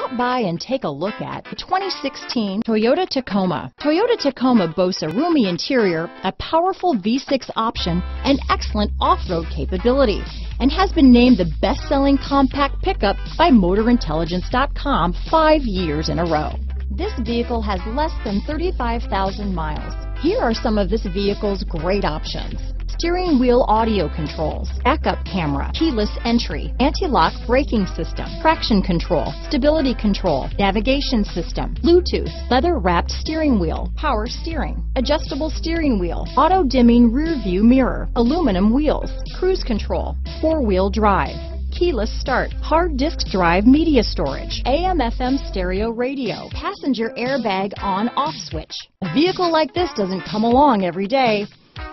Stop by and take a look at the 2016 Toyota Tacoma. Toyota Tacoma boasts a roomy interior, a powerful V6 option, and excellent off-road capability, and has been named the best-selling compact pickup by MotorIntelligence.com five years in a row. This vehicle has less than 35,000 miles. Here are some of this vehicle's great options steering wheel audio controls, backup camera, keyless entry, anti-lock braking system, traction control, stability control, navigation system, Bluetooth, leather wrapped steering wheel, power steering, adjustable steering wheel, auto dimming rear view mirror, aluminum wheels, cruise control, four wheel drive, keyless start, hard disk drive media storage, AM FM stereo radio, passenger airbag on off switch. A vehicle like this doesn't come along every day.